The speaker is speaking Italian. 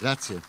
Grazie.